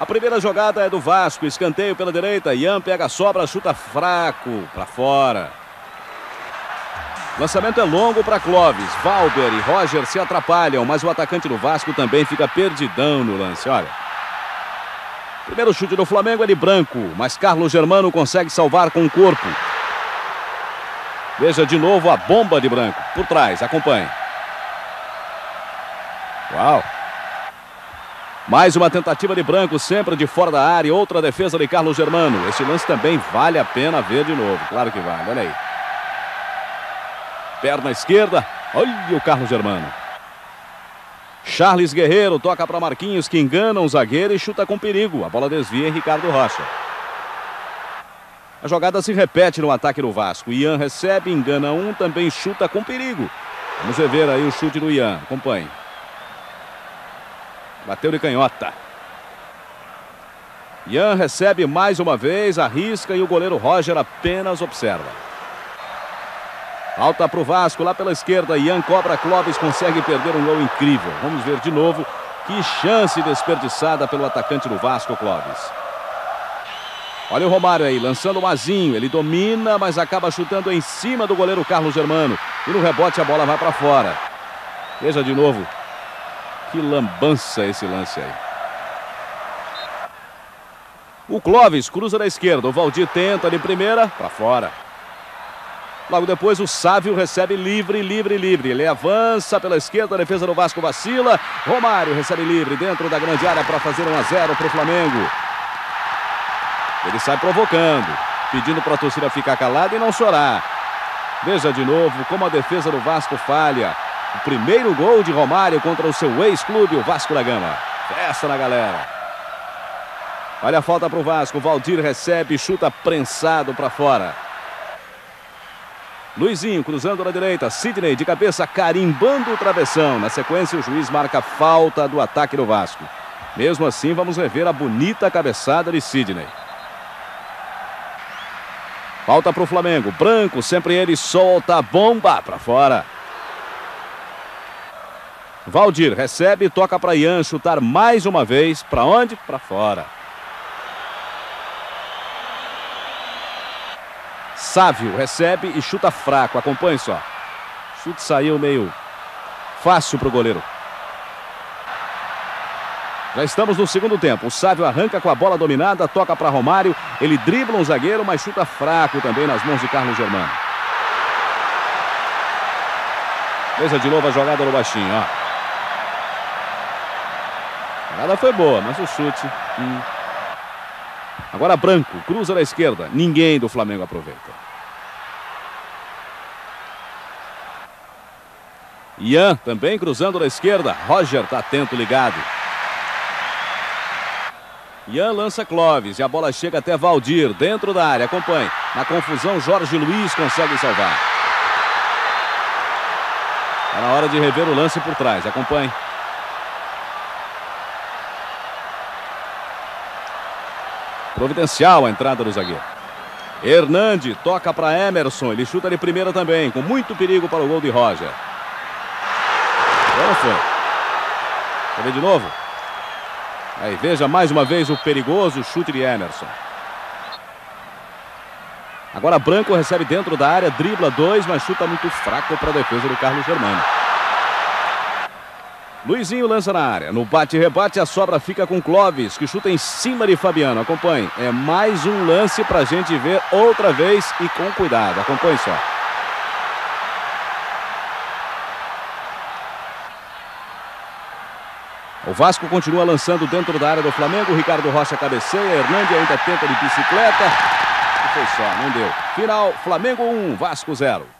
A primeira jogada é do Vasco, escanteio pela direita, Ian pega a sobra, chuta fraco para fora. Lançamento é longo para Clóvis, Valber e Roger se atrapalham, mas o atacante do Vasco também fica perdidão no lance, olha. Primeiro chute do Flamengo é de branco, mas Carlos Germano consegue salvar com o corpo. Veja de novo a bomba de branco, por trás, acompanhe. Uau! Mais uma tentativa de branco, sempre de fora da área. Outra defesa de Carlos Germano. Esse lance também vale a pena ver de novo. Claro que vale, olha aí. Perna esquerda. Olha o Carlos Germano. Charles Guerreiro toca para Marquinhos, que engana um zagueiro e chuta com perigo. A bola desvia em Ricardo Rocha. A jogada se repete no ataque do Vasco. Ian recebe, engana um, também chuta com perigo. Vamos ver aí o chute do Ian. Acompanhe. Bateu de canhota. Ian recebe mais uma vez, arrisca e o goleiro Roger apenas observa. Falta para o Vasco lá pela esquerda. Ian cobra Clóvis, consegue perder um gol incrível. Vamos ver de novo. Que chance desperdiçada pelo atacante do Vasco, Clóvis. Olha o Romário aí, lançando o Mazinho. Ele domina, mas acaba chutando em cima do goleiro Carlos Germano. E no rebote a bola vai para fora. Veja de novo que lambança esse lance aí. O Clóvis cruza da esquerda. O Valdir tenta de primeira, para fora. Logo depois o Sávio recebe livre, livre, livre. Ele avança pela esquerda, a defesa do Vasco vacila. Romário recebe livre dentro da grande área para fazer 1 a 0 para o Flamengo. Ele sai provocando, pedindo para a torcida ficar calada e não chorar. Veja de novo como a defesa do Vasco falha. O primeiro gol de Romário contra o seu ex-clube, o Vasco da Gama. Festa na galera. Olha a falta para o Vasco. Valdir recebe, chuta prensado para fora. Luizinho cruzando na direita. Sidney de cabeça carimbando o travessão. Na sequência, o juiz marca falta do ataque do Vasco. Mesmo assim, vamos rever a bonita cabeçada de Sidney. Falta para o Flamengo. Branco, sempre ele solta a bomba para fora. Valdir recebe, toca para Ian chutar mais uma vez. Para onde? Para fora. Sávio recebe e chuta fraco. Acompanhe só. Chute saiu meio fácil para o goleiro. Já estamos no segundo tempo. O Sávio arranca com a bola dominada, toca para Romário. Ele dribla um zagueiro, mas chuta fraco também nas mãos de Carlos Germano. Veja de novo a jogada no baixinho, ó. A jogada foi boa, mas o chute... Hum. Agora Branco, cruza da esquerda. Ninguém do Flamengo aproveita. Ian também cruzando da esquerda. Roger está atento, ligado. Ian lança Clóvis e a bola chega até Valdir, dentro da área. Acompanhe. Na confusão, Jorge Luiz consegue salvar. Está na hora de rever o lance por trás. Acompanhe. Providencial a entrada do zagueiro. Hernande toca para Emerson. Ele chuta de primeira também, com muito perigo para o gol de Roger. Agora foi. Quer ver de novo? Aí veja mais uma vez o perigoso chute de Emerson. Agora Branco recebe dentro da área, dribla dois, mas chuta muito fraco para a defesa do Carlos Germano. Luizinho lança na área. No bate-rebate, a sobra fica com Clóvis, que chuta em cima de Fabiano. Acompanhe. É mais um lance para a gente ver outra vez e com cuidado. Acompanhe só. O Vasco continua lançando dentro da área do Flamengo. Ricardo Rocha cabeceia. Hernandes ainda tenta de bicicleta. E foi só, não deu. Final, Flamengo 1, Vasco 0.